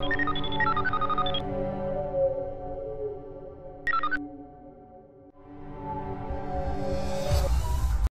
you